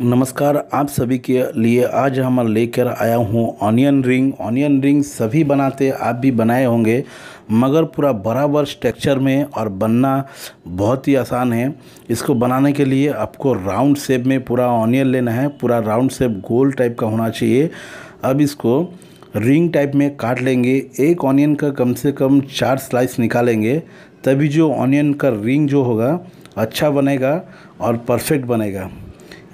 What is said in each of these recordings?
नमस्कार आप सभी के लिए आज हम लेकर आया हूँ ऑनियन रिंग। ऑनियन रिंग सभी बनाते आप भी बनाए होंगे, मगर पूरा बराबर स्ट्रक्चर में और बनना बहुत ही आसान है। इसको बनाने के लिए आपको राउंड शेप में पूरा ऑनियन लेना है, पूरा राउंड शेप गोल टाइप का होना चाहिए। अब इसको रिंग टाइप में काट लेंगे, एक ऑनियन का कम से कम चार स्लाइस निकालेंगे, तभी जो ऑनियन का रिंग जो होगा अच्छा बनेगा और परफेक्ट बनेगा।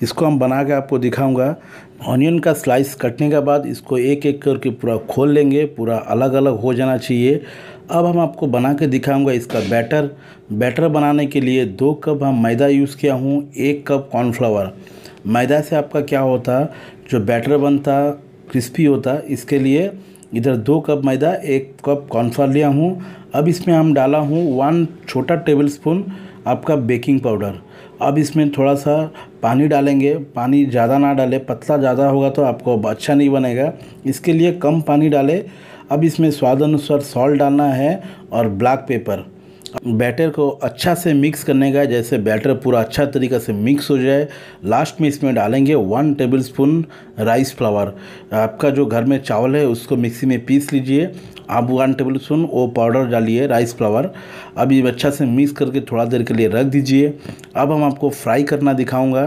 इसको हम बना के आपको दिखाऊँगा। ऑनियन का स्लाइस कटने के बाद इसको एक एक करके पूरा खोल लेंगे, पूरा अलग अलग हो जाना चाहिए। अब हम आपको बना के दिखाऊँगा इसका बैटर बैटर बनाने के लिए दो कप हम मैदा यूज़ किया हूँ, एक कप कॉर्नफ्लावर मैदा से आपका क्या होता, जो बैटर बनता क्रिस्पी होता, इसके लिए इधर दो कप मैदा, एक कप कॉर्नफ्लावर लिया हूँ। अब इसमें हम डाला हूँ वन छोटा टेबल स्पून आपका बेकिंग पाउडर अब इसमें थोड़ा सा पानी डालेंगे। पानी ज़्यादा ना डालें, पतला ज़्यादा होगा तो आपको अच्छा नहीं बनेगा। इसके लिए कम पानी डालें। अब इसमें स्वाद अनुसार सॉल्ट डालना है और ब्लैक पेपर बैटर को अच्छा से मिक्स करने का, जैसे बैटर पूरा अच्छा तरीक़ा से मिक्स हो जाए, लास्ट में इसमें डालेंगे one tablespoon rice flour. आपका जो घर में चावल है, उसको मिक्सी में पीस लीजिए। आप वन टेबल स्पून वो पाउडर डालिए राइस फ्लावर। अब ये अच्छा से मिक्स करके थोड़ा देर के लिए रख दीजिए। अब हम आपको फ्राई करना दिखाऊँगा।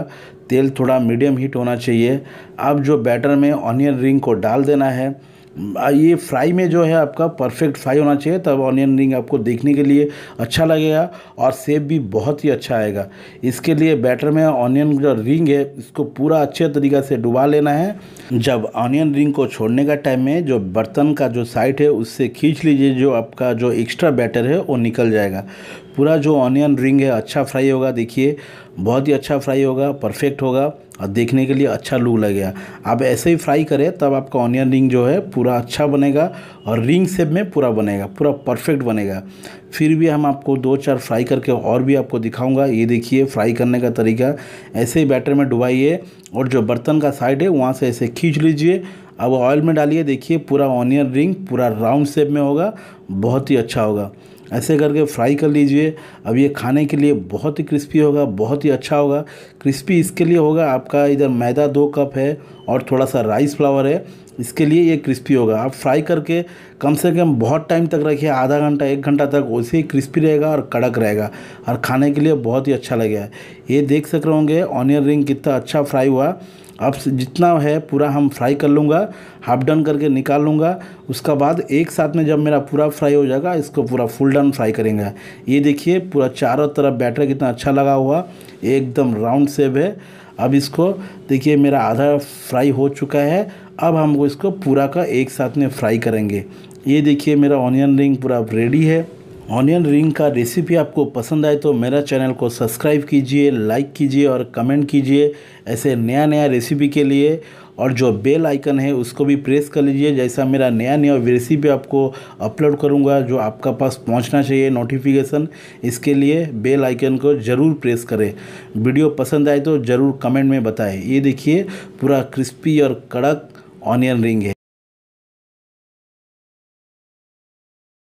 तेल थोड़ा मीडियम हीट होना चाहिए। अब जो बैटर में ऑनियन रिंग को डाल देना है ये फ्राई में जो है आपका परफेक्ट फ्राई होना चाहिए, तब ऑनियन रिंग आपको देखने के लिए अच्छा लगेगा और सेप भी बहुत ही अच्छा आएगा। इसके लिए बैटर में ऑनियन जो रिंग है, इसको पूरा अच्छे तरीक़े से डुबा लेना है। जब ऑनियन रिंग को छोड़ने का टाइम में जो बर्तन का जो साइड है, उससे खींच लीजिए, जो आपका जो एक्स्ट्रा बैटर है, वो निकल जाएगा। पूरा जो ऑनियन रिंग है अच्छा फ्राई होगा, देखिए, बहुत ही अच्छा फ्राई होगा परफेक्ट होगा, और देखने के लिए अच्छा लुक लगेगा। आप ऐसे ही फ्राई करें, तब आपका ऑनियन रिंग जो है पूरा अच्छा बनेगा, और रिंग शेप में पूरा बनेगा, पूरा परफेक्ट बनेगा। फिर भी हम आपको दो चार फ्राई करके और भी आपको दिखाऊँगा। ये देखिए फ्राई करने का तरीका, ऐसे ही बैटर में डुबाइए, और जो बर्तन का साइड है, वहाँ से ऐसे खींच लीजिए। अब ऑयल में डालिए, देखिए, पूरा ऑनियन रिंग पूरा राउंड शेप में होगा, बहुत ही अच्छा होगा। ऐसे करके फ्राई कर लीजिए। अब ये खाने के लिए बहुत ही क्रिस्पी होगा, बहुत ही अच्छा होगा। क्रिस्पी इसके लिए होगा आपका इधर मैदा दो कप है और थोड़ा सा राइस फ्लावर है। इसके लिए ये क्रिस्पी होगा। आप फ्राई करके कम से कम बहुत टाइम तक रखिए, आधा घंटा, एक घंटा तक वैसे ही क्रिस्पी रहेगा और कड़क रहेगा और खाने के लिए बहुत ही अच्छा लगेगा। ये देख सक रहे होंगे ऑनियन रिंग कितना अच्छा फ्राई हुआ। अब जितना है पूरा हम फ्राई कर लूँगा हाफ़ डन करके निकाल लूँगा। उसका बाद एक साथ में जब मेरा पूरा फ्राई हो जाएगा, इसको पूरा फुल डन फ्राई करेंगे। ये देखिए पूरा चारों तरफ़ बैटर कितना अच्छा लगा हुआ। एकदम राउंड सेब है। अब इसको देखिए मेरा आधा फ्राई हो चुका है। अब हम इसको पूरा का एक साथ में फ्राई करेंगे। ये देखिए मेरा ऑनियन रिंग पूरा रेडी है। ऑनियन रिंग का रेसिपी आपको पसंद आए तो मेरा चैनल को सब्सक्राइब कीजिए लाइक कीजिए और कमेंट कीजिए ऐसे नया नया रेसिपी के लिए। और जो बेल आइकन है उसको भी प्रेस कर लीजिए। जैसा मेरा नया नया रेसिपी आपको अपलोड करूँगा, जो आपका पास पहुँचना चाहिए नोटिफिकेशन इसके लिए बेल आइकन को ज़रूर प्रेस करें। वीडियो पसंद आए तो ज़रूर कमेंट में बताएँ। ये देखिए पूरा क्रिस्पी और कड़क ऑनियन रिंग है।